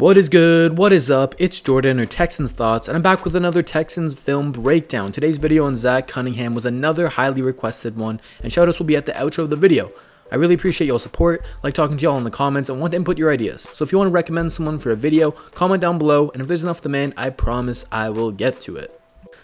What is good? What is up? It's Jordan or Texans Thoughts, and I'm back with another Texans film breakdown. Today's video on Zach Cunningham was another highly requested one, and shoutouts will be at the outro of the video. I really appreciate y'all's support, like talking to y'all in the comments, and want to input your ideas. So if you want to recommend someone for a video, comment down below, and if there's enough demand, I promise I will get to it.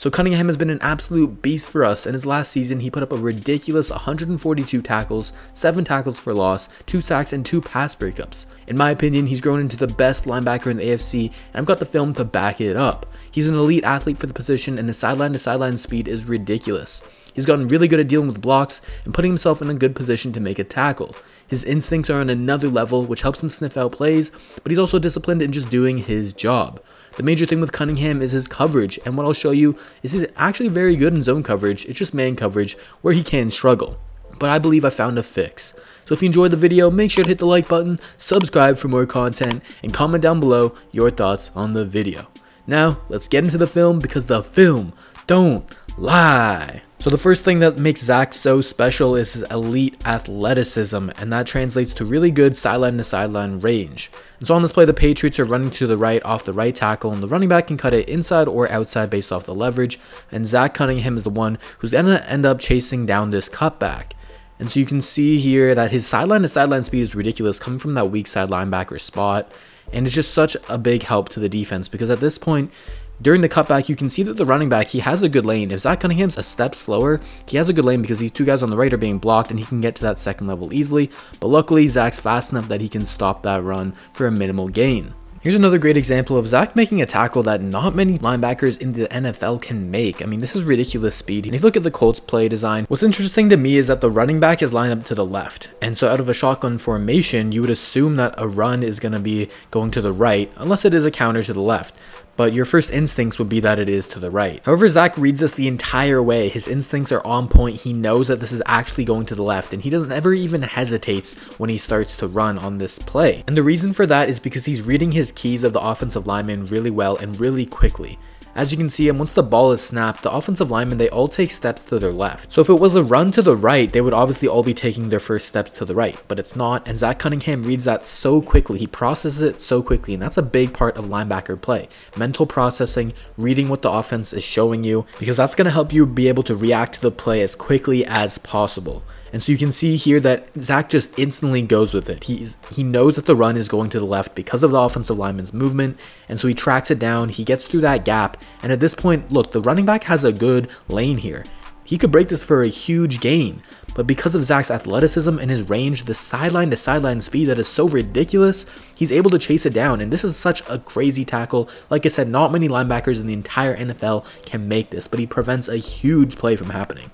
So Cunningham has been an absolute beast for us. In his last season, he put up a ridiculous 142 tackles, 7 tackles for loss, 2 sacks, and 2 pass breakups. In my opinion, he's grown into the best linebacker in the AFC, and I've got the film to back it up. He's an elite athlete for the position, and his sideline to sideline speed is ridiculous. He's gotten really good at dealing with blocks and putting himself in a good position to make a tackle. His instincts are on another level, which helps him sniff out plays, but he's also disciplined in just doing his job. The major thing with Cunningham is his coverage, and what I'll show you is he's actually very good in zone coverage, it's just man coverage where he can struggle. But I believe I found a fix. So if you enjoyed the video, make sure to hit the like button, subscribe for more content, and comment down below your thoughts on the video. Now, let's get into the film because the film don't lie. So the first thing that makes Zach so special is his elite athleticism, and that translates to really good sideline to sideline range. And so on this play, the Patriots are running to the right off the right tackle, and the running back can cut it inside or outside based off the leverage, and Zach Cunningham is the one who's gonna end up chasing down this cutback. And so you can see here that his sideline to sideline speed is ridiculous coming from that weak side linebacker spot. And it's just such a big help to the defense because at this point, during the cutback, you can see that the running back, he has a good lane. If Zach Cunningham's a step slower, he has a good lane because these two guys on the right are being blocked and he can get to that second level easily. But luckily, Zach's fast enough that he can stop that run for a minimal gain. Here's another great example of Zach making a tackle that not many linebackers in the NFL can make. I mean, this is ridiculous speed. And if you look at the Colts play design, what's interesting to me is that the running back is lined up to the left. And so out of a shotgun formation, you would assume that a run is going to be going to the right, unless it is a counter to the left but your first instincts would be that it is to the right. However, Zach reads this the entire way. His instincts are on point. He knows that this is actually going to the left, and he doesn't ever even hesitates when he starts to run on this play. And the reason for that is because he's reading his keys of the offensive lineman really well and really quickly. As you can see, and once the ball is snapped, the offensive linemen, they all take steps to their left. So if it was a run to the right, they would obviously all be taking their first steps to the right, but it's not, and Zach Cunningham reads that so quickly, he processes it so quickly, and that's a big part of linebacker play. Mental processing, reading what the offense is showing you, because that's going to help you be able to react to the play as quickly as possible. And so you can see here that Zach just instantly goes with it. He's he knows that the run is going to the left because of the offensive lineman's movement, and so he tracks it down. He gets through that gap, and at this point, look, the running back has a good lane here. He could break this for a huge gain, but because of Zach's athleticism and his range, the sideline to sideline speed that is so ridiculous, he's able to chase it down. And this is such a crazy tackle. Like I said, not many linebackers in the entire NFL can make this, but he prevents a huge play from happening.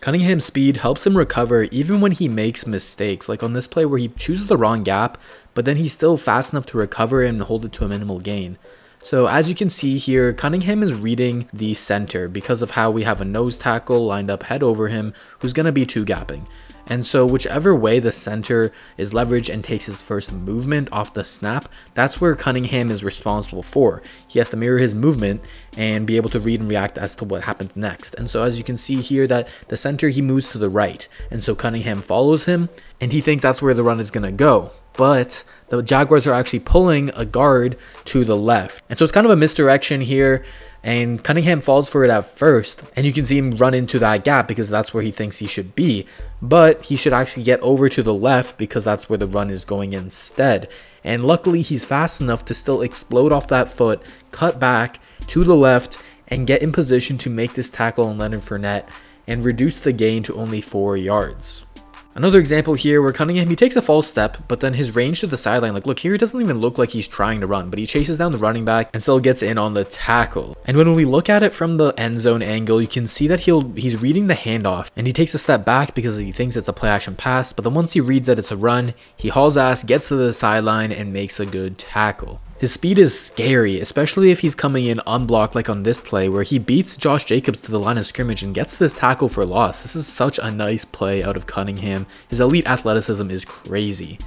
Cunningham's speed helps him recover even when he makes mistakes, like on this play where he chooses the wrong gap, but then he's still fast enough to recover and hold it to a minimal gain. So as you can see here, Cunningham is reading the center because of how we have a nose tackle lined up head over him who's going to be two gapping. And so whichever way the center is leveraged and takes his first movement off the snap, that's where Cunningham is responsible for. He has to mirror his movement and be able to read and react as to what happens next. And so as you can see here that the center, he moves to the right. And so Cunningham follows him and he thinks that's where the run is going to go. But the Jaguars are actually pulling a guard to the left. And so it's kind of a misdirection here and Cunningham falls for it at first, and you can see him run into that gap because that's where he thinks he should be, but he should actually get over to the left because that's where the run is going instead. And luckily, he's fast enough to still explode off that foot, cut back to the left, and get in position to make this tackle on Leonard Fournette and reduce the gain to only 4 yards. Another example here where Cunningham, he takes a false step, but then his range to the sideline, like look here, it doesn't even look like he's trying to run, but he chases down the running back and still gets in on the tackle. And when we look at it from the end zone angle, you can see that he'll he's reading the handoff and he takes a step back because he thinks it's a play action pass, but then once he reads that it's a run, he hauls ass, gets to the sideline and makes a good tackle. His speed is scary, especially if he's coming in unblocked like on this play where he beats Josh Jacobs to the line of scrimmage and gets this tackle for loss. This is such a nice play out of Cunningham. His elite athleticism is crazy.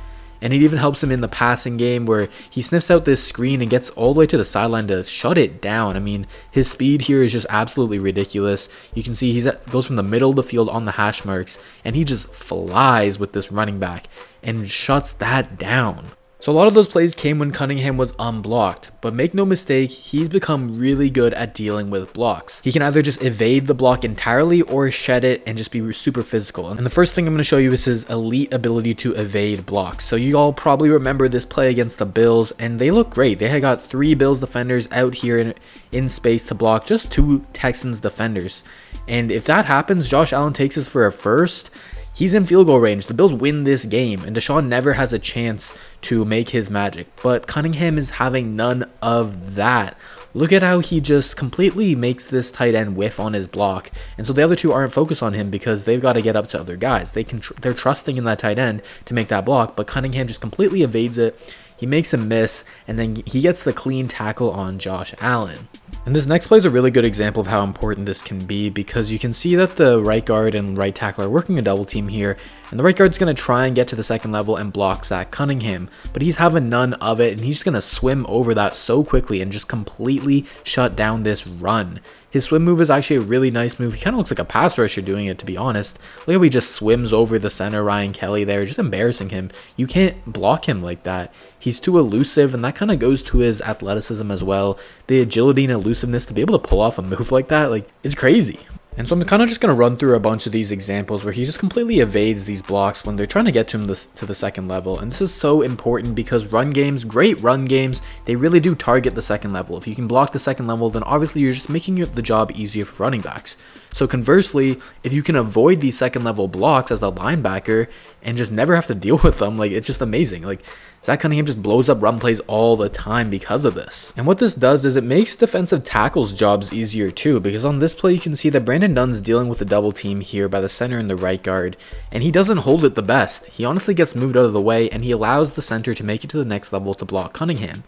And it even helps him in the passing game where he sniffs out this screen and gets all the way to the sideline to shut it down. I mean, his speed here is just absolutely ridiculous. You can see he goes from the middle of the field on the hash marks and he just flies with this running back and shuts that down. So a lot of those plays came when Cunningham was unblocked, but make no mistake, he's become really good at dealing with blocks. He can either just evade the block entirely or shed it and just be super physical. And the first thing I'm going to show you is his elite ability to evade blocks. So you all probably remember this play against the Bills and they look great. They had got three Bills defenders out here in, in space to block just two Texans defenders. And if that happens, Josh Allen takes us for a first He's in field goal range. The Bills win this game, and Deshaun never has a chance to make his magic. But Cunningham is having none of that. Look at how he just completely makes this tight end whiff on his block. And so the other two aren't focused on him because they've got to get up to other guys. They can tr they're trusting in that tight end to make that block, but Cunningham just completely evades it. He makes a miss, and then he gets the clean tackle on Josh Allen. And this next play is a really good example of how important this can be because you can see that the right guard and right tackle are working a double team here, and the right guard's going to try and get to the second level and block Zach Cunningham, but he's having none of it, and he's just going to swim over that so quickly and just completely shut down this run. His swim move is actually a really nice move. He kind of looks like a pass rusher doing it, to be honest. Look how he just swims over the center Ryan Kelly there, just embarrassing him. You can't block him like that. He's too elusive, and that kind of goes to his athleticism as well. The agility and elusiveness to be able to pull off a move like that, like, it's crazy. And so I'm kind of just going to run through a bunch of these examples where he just completely evades these blocks when they're trying to get to him this, to the second level. And this is so important because run games, great run games, they really do target the second level. If you can block the second level, then obviously you're just making the job easier for running backs. So conversely, if you can avoid these second level blocks as a linebacker and just never have to deal with them, like it's just amazing. Like Zach Cunningham just blows up run plays all the time because of this. And what this does is it makes defensive tackles jobs easier too, because on this play you can see that Brandon Dunn's dealing with a double team here by the center and the right guard, and he doesn't hold it the best. He honestly gets moved out of the way and he allows the center to make it to the next level to block Cunningham.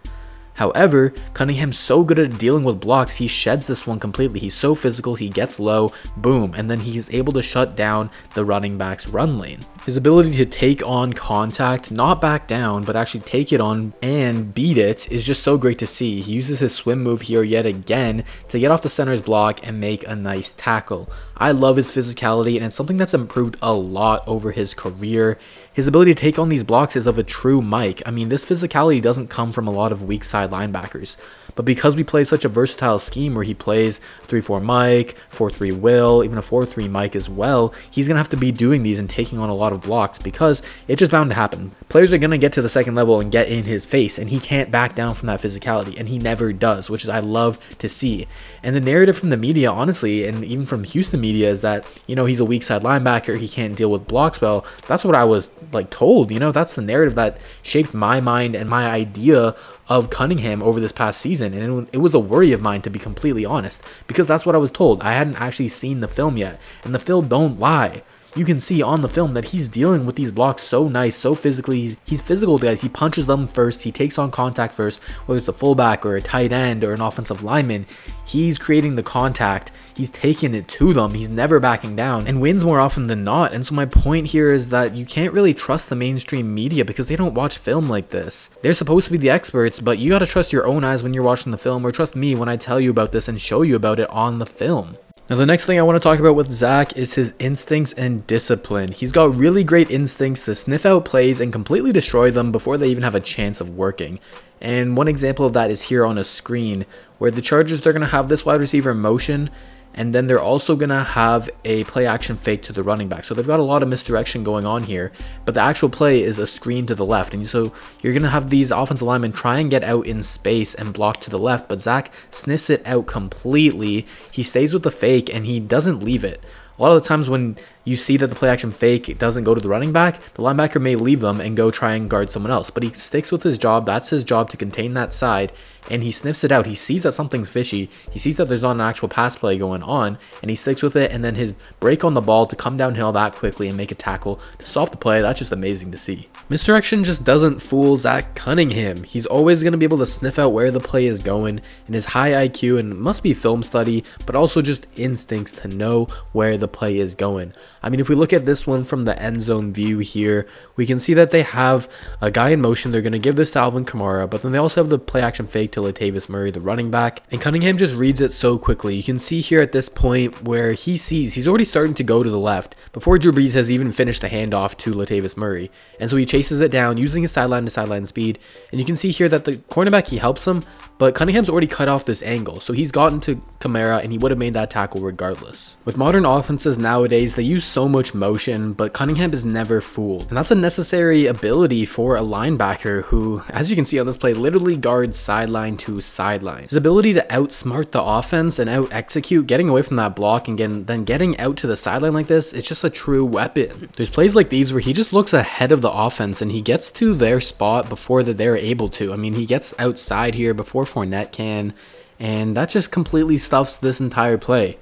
However, Cunningham's so good at dealing with blocks, he sheds this one completely. He's so physical, he gets low, boom, and then he's able to shut down the running back's run lane. His ability to take on contact, not back down, but actually take it on and beat it is just so great to see. He uses his swim move here yet again to get off the center's block and make a nice tackle. I love his physicality and it's something that's improved a lot over his career. His ability to take on these blocks is of a true Mike. I mean, this physicality doesn't come from a lot of weak side linebackers. But because we play such a versatile scheme where he plays 3-4 Mike, 4-3 Will, even a 4-3 Mike as well, he's going to have to be doing these and taking on a lot of blocks because it's just bound to happen. Players are going to get to the second level and get in his face, and he can't back down from that physicality, and he never does, which is I love to see. And the narrative from the media, honestly, and even from Houston media, is that, you know, he's a weak side linebacker, he can't deal with blocks well. That's what I was, like, told, you know, that's the narrative that shaped my mind and my idea of Cunningham over this past season, and it was a worry of mine to be completely honest, because that's what I was told. I hadn't actually seen the film yet, and the film don't lie you can see on the film that he's dealing with these blocks so nice, so physically. He's, he's physical guys. He punches them first. He takes on contact first, whether it's a fullback or a tight end or an offensive lineman. He's creating the contact. He's taking it to them. He's never backing down and wins more often than not. And so my point here is that you can't really trust the mainstream media because they don't watch film like this. They're supposed to be the experts, but you gotta trust your own eyes when you're watching the film or trust me when I tell you about this and show you about it on the film. Now the next thing I want to talk about with Zach is his instincts and discipline. He's got really great instincts to sniff out plays and completely destroy them before they even have a chance of working. And one example of that is here on a screen, where the Chargers, they're going to have this wide receiver motion, and then they're also going to have a play action fake to the running back. So they've got a lot of misdirection going on here, but the actual play is a screen to the left. And so you're going to have these offensive linemen try and get out in space and block to the left, but Zach sniffs it out completely. He stays with the fake and he doesn't leave it. A lot of the times when you see that the play action fake doesn't go to the running back, the linebacker may leave them and go try and guard someone else. But he sticks with his job. That's his job to contain that side. And he sniffs it out. He sees that something's fishy. He sees that there's not an actual pass play going on. And he sticks with it. And then his break on the ball to come downhill that quickly and make a tackle to stop the play. That's just amazing to see. Misdirection just doesn't fool Zach Cunningham. He's always going to be able to sniff out where the play is going. And his high IQ and must be film study, but also just instincts to know where the play is going. I mean, if we look at this one from the end zone view here, we can see that they have a guy in motion. They're going to give this to Alvin Kamara, but then they also have the play action fake to Latavius Murray, the running back. And Cunningham just reads it so quickly. You can see here at this point where he sees he's already starting to go to the left before Drew Brees has even finished the handoff to Latavius Murray. And so he chases it down using his sideline to sideline speed. And you can see here that the cornerback, he helps him, but Cunningham's already cut off this angle. So he's gotten to Kamara and he would have made that tackle regardless. With modern offenses nowadays, they use so much motion, but Cunningham is never fooled. And that's a necessary ability for a linebacker who, as you can see on this play, literally guards sideline to sideline. His ability to outsmart the offense and out execute, getting away from that block and getting, then getting out to the sideline like this, it's just a true weapon. There's plays like these where he just looks ahead of the offense and he gets to their spot before that they're able to. I mean, he gets outside here before Fournette can, and that just completely stuffs this entire play.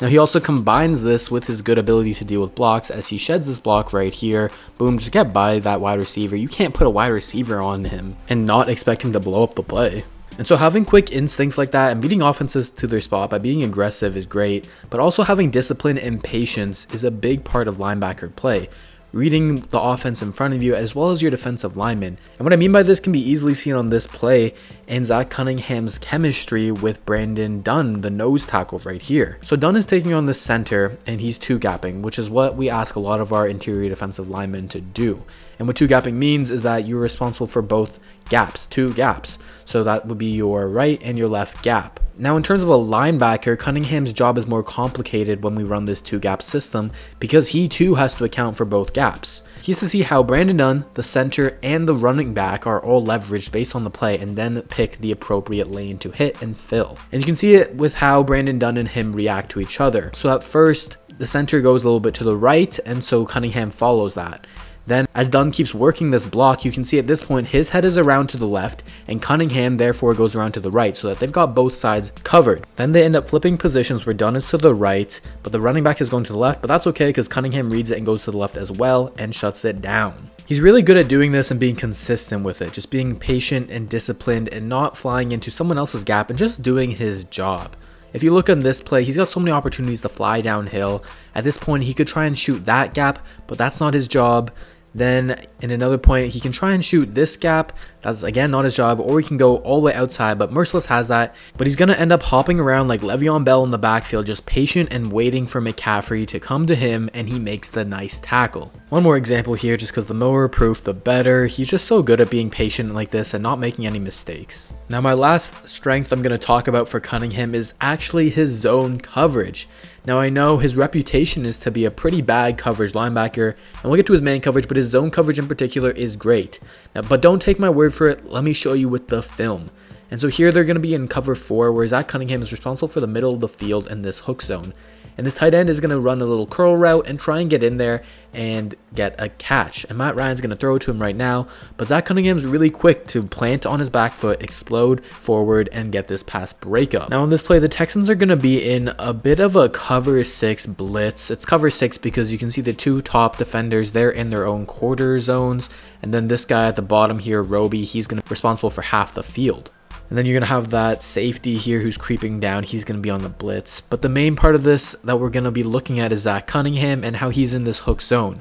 Now he also combines this with his good ability to deal with blocks as he sheds this block right here. Boom, just get by that wide receiver. You can't put a wide receiver on him and not expect him to blow up the play. And so having quick instincts like that and beating offenses to their spot by being aggressive is great, but also having discipline and patience is a big part of linebacker play reading the offense in front of you as well as your defensive linemen. And what I mean by this can be easily seen on this play and Zach Cunningham's chemistry with Brandon Dunn, the nose tackle right here. So Dunn is taking on the center and he's two gapping, which is what we ask a lot of our interior defensive linemen to do. And what two gapping means is that you're responsible for both gaps, two gaps. So that would be your right and your left gap. Now in terms of a linebacker, Cunningham's job is more complicated when we run this two gap system because he too has to account for both gaps. He has to see how Brandon Dunn, the center, and the running back are all leveraged based on the play and then pick the appropriate lane to hit and fill. And you can see it with how Brandon Dunn and him react to each other. So at first, the center goes a little bit to the right and so Cunningham follows that. Then, as Dunn keeps working this block, you can see at this point his head is around to the left, and Cunningham therefore goes around to the right, so that they've got both sides covered. Then they end up flipping positions where Dunn is to the right, but the running back is going to the left, but that's okay because Cunningham reads it and goes to the left as well and shuts it down. He's really good at doing this and being consistent with it, just being patient and disciplined and not flying into someone else's gap and just doing his job. If you look on this play, he's got so many opportunities to fly downhill. At this point, he could try and shoot that gap, but that's not his job. Then in another point, he can try and shoot this gap. That's again not his job, or he can go all the way outside, but Mercilus has that. But he's gonna end up hopping around like Le'Veon Bell in the backfield, just patient and waiting for McCaffrey to come to him, and he makes the nice tackle. One more example here, just because the more proof, the better. He's just so good at being patient like this and not making any mistakes. Now my last strength I'm gonna talk about for Cunningham is actually his zone coverage. Now I know his reputation is to be a pretty bad coverage linebacker, and we'll get to his man coverage, but his zone coverage in particular is great. Now, but don't take my word for it, let me show you with the film. And so here they're going to be in cover 4, where Zach Cunningham is responsible for the middle of the field in this hook zone. And this tight end is going to run a little curl route and try and get in there and get a catch. And Matt Ryan's going to throw it to him right now. But Zach Cunningham's really quick to plant on his back foot, explode forward, and get this pass breakup. Now in this play, the Texans are going to be in a bit of a cover 6 blitz. It's cover 6 because you can see the two top defenders, they're in their own quarter zones. And then this guy at the bottom here, Roby, he's going to be responsible for half the field. And then you're going to have that safety here who's creeping down. He's going to be on the blitz. But the main part of this that we're going to be looking at is Zach Cunningham and how he's in this hook zone.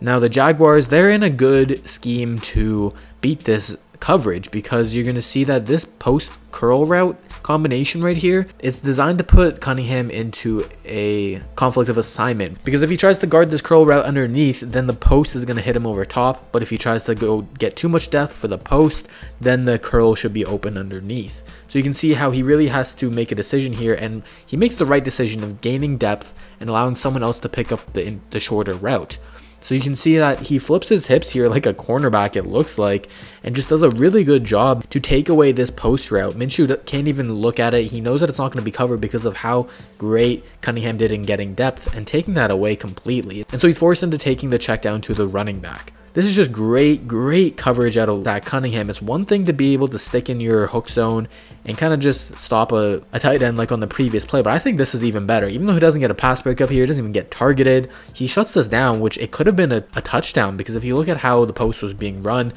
Now the Jaguars, they're in a good scheme to beat this coverage because you're going to see that this post curl route combination right here, it's designed to put Cunningham into a conflict of assignment. Because if he tries to guard this curl route underneath, then the post is going to hit him over top. But if he tries to go get too much depth for the post, then the curl should be open underneath. So you can see how he really has to make a decision here, and he makes the right decision of gaining depth and allowing someone else to pick up the, the shorter route. So you can see that he flips his hips here like a cornerback, it looks like, and just does a really good job to take away this post route. Minshew can't even look at it. He knows that it's not going to be covered because of how great Cunningham did in getting depth and taking that away completely. And so he's forced into taking the check down to the running back. This is just great, great coverage out of Zach Cunningham. It's one thing to be able to stick in your hook zone and kind of just stop a, a tight end like on the previous play, but I think this is even better. Even though he doesn't get a pass breakup here, he doesn't even get targeted, he shuts this down, which it could have been a, a touchdown because if you look at how the post was being run,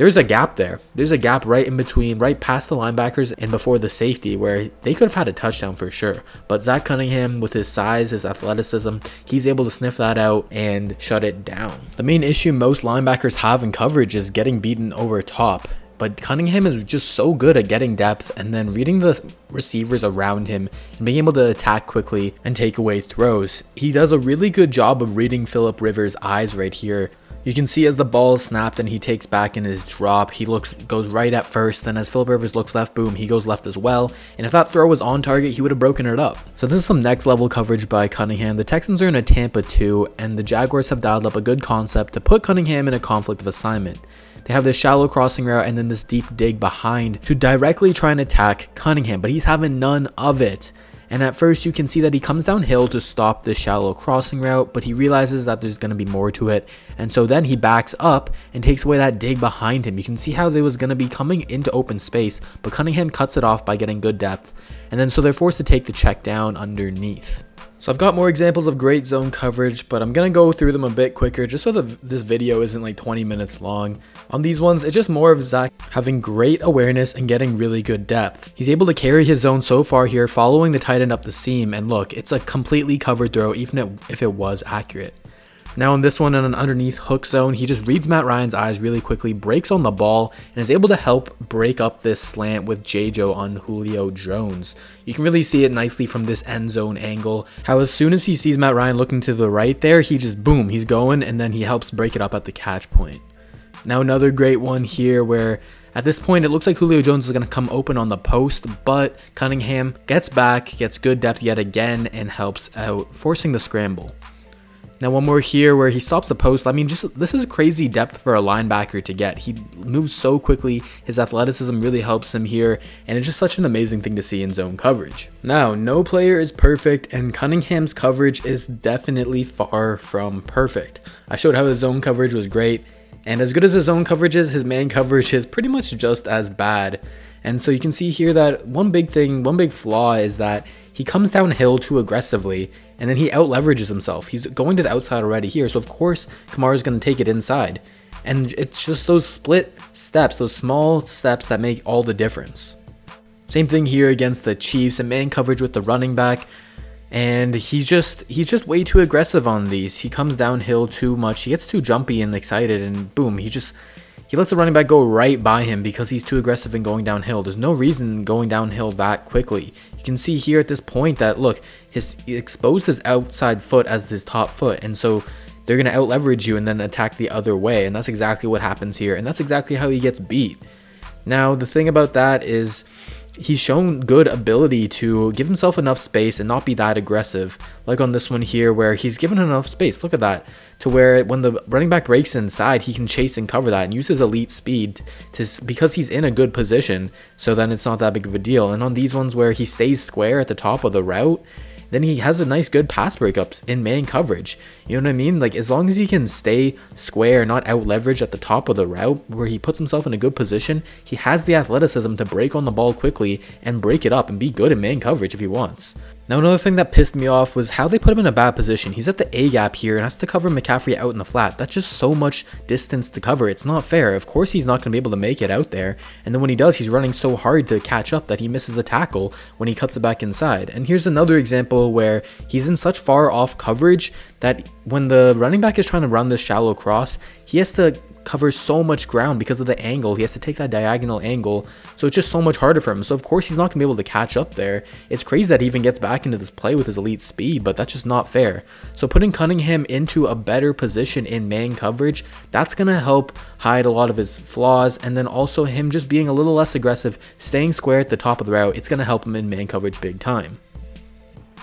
there's a gap there. There's a gap right in between, right past the linebackers and before the safety where they could have had a touchdown for sure. But Zach Cunningham, with his size, his athleticism, he's able to sniff that out and shut it down. The main issue most linebackers have in coverage is getting beaten over top. But Cunningham is just so good at getting depth and then reading the receivers around him and being able to attack quickly and take away throws. He does a really good job of reading Philip Rivers' eyes right here you can see as the ball is snapped and he takes back in his drop, he looks goes right at first, then as Philip Rivers looks left, boom, he goes left as well. And if that throw was on target, he would have broken it up. So this is some next level coverage by Cunningham. The Texans are in a Tampa 2, and the Jaguars have dialed up a good concept to put Cunningham in a conflict of assignment. They have this shallow crossing route and then this deep dig behind to directly try and attack Cunningham, but he's having none of it. And at first you can see that he comes downhill to stop this shallow crossing route, but he realizes that there's going to be more to it. And so then he backs up and takes away that dig behind him. You can see how they was going to be coming into open space, but Cunningham cuts it off by getting good depth. And then so they're forced to take the check down underneath. So I've got more examples of great zone coverage, but I'm to go through them a bit quicker just so that this video isn't like 20 minutes long. On these ones, it's just more of Zach having great awareness and getting really good depth. He's able to carry his zone so far here, following the tight end up the seam, and look, it's a completely covered throw even if it was accurate. Now in this one in an underneath hook zone, he just reads Matt Ryan's eyes really quickly, breaks on the ball, and is able to help break up this slant with J-Joe on Julio Jones. You can really see it nicely from this end zone angle, how as soon as he sees Matt Ryan looking to the right there, he just boom, he's going, and then he helps break it up at the catch point. Now another great one here where at this point, it looks like Julio Jones is going to come open on the post, but Cunningham gets back, gets good depth yet again, and helps out, forcing the scramble. Now when we're here where he stops the post. I mean, just this is crazy depth for a linebacker to get. He moves so quickly. His athleticism really helps him here, and it's just such an amazing thing to see in zone coverage. Now, no player is perfect, and Cunningham's coverage is definitely far from perfect. I showed how his zone coverage was great, and as good as his zone coverage is, his man coverage is pretty much just as bad. And so you can see here that one big thing, one big flaw is that he comes downhill too aggressively and then he out leverages himself. He's going to the outside already here, so of course Kamara's going to take it inside. And it's just those split steps, those small steps that make all the difference. Same thing here against the Chiefs and man coverage with the running back. And he's just he's just way too aggressive on these. He comes downhill too much. He gets too jumpy and excited and boom, he just he lets the running back go right by him because he's too aggressive in going downhill. There's no reason going downhill that quickly. You can see here at this point that look, his he exposed his outside foot as his top foot, and so they're gonna out leverage you and then attack the other way, and that's exactly what happens here, and that's exactly how he gets beat. Now the thing about that is he's shown good ability to give himself enough space and not be that aggressive. Like on this one here where he's given enough space. Look at that. To where when the running back breaks inside, he can chase and cover that and use his elite speed to because he's in a good position. So then it's not that big of a deal. And on these ones where he stays square at the top of the route, then he has a nice good pass breakups in man coverage. You know what I mean? Like as long as he can stay square, not out leverage at the top of the route where he puts himself in a good position, he has the athleticism to break on the ball quickly and break it up and be good in man coverage if he wants. Now another thing that pissed me off was how they put him in a bad position. He's at the A gap here and has to cover McCaffrey out in the flat. That's just so much distance to cover. It's not fair. Of course he's not going to be able to make it out there. And then when he does, he's running so hard to catch up that he misses the tackle when he cuts it back inside. And here's another example where he's in such far off coverage that when the running back is trying to run this shallow cross, he has to covers so much ground because of the angle. He has to take that diagonal angle, so it's just so much harder for him. So of course he's not going to be able to catch up there. It's crazy that he even gets back into this play with his elite speed, but that's just not fair. So putting Cunningham into a better position in man coverage, that's going to help hide a lot of his flaws, and then also him just being a little less aggressive, staying square at the top of the route, it's going to help him in man coverage big time.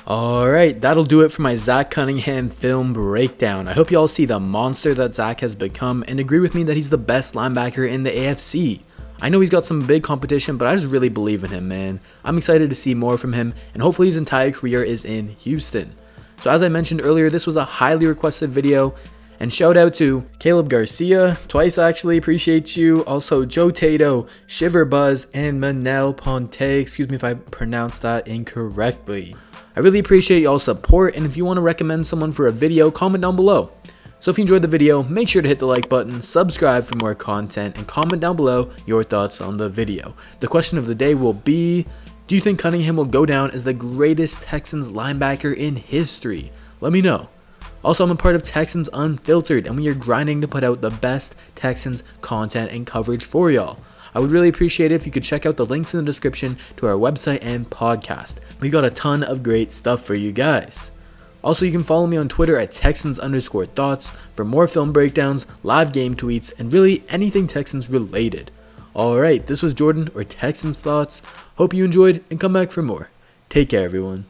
Alright, that'll do it for my Zach Cunningham film breakdown. I hope you all see the monster that Zach has become and agree with me that he's the best linebacker in the AFC. I know he's got some big competition, but I just really believe in him, man. I'm excited to see more from him, and hopefully his entire career is in Houston. So as I mentioned earlier, this was a highly requested video, and shout out to Caleb Garcia, twice actually, appreciate you. Also Joe Tato, Shiver Buzz, and Manel Ponte. Excuse me if I pronounced that incorrectly. I really appreciate y'all's support, and if you want to recommend someone for a video, comment down below. So if you enjoyed the video, make sure to hit the like button, subscribe for more content, and comment down below your thoughts on the video. The question of the day will be, do you think Cunningham will go down as the greatest Texans linebacker in history? Let me know. Also, I'm a part of Texans Unfiltered, and we are grinding to put out the best Texans content and coverage for y'all. I would really appreciate it if you could check out the links in the description to our website and podcast. We got a ton of great stuff for you guys. Also, you can follow me on Twitter at Texans underscore thoughts for more film breakdowns, live game tweets, and really anything Texans related. Alright, this was Jordan or Texans Thoughts. Hope you enjoyed and come back for more. Take care, everyone.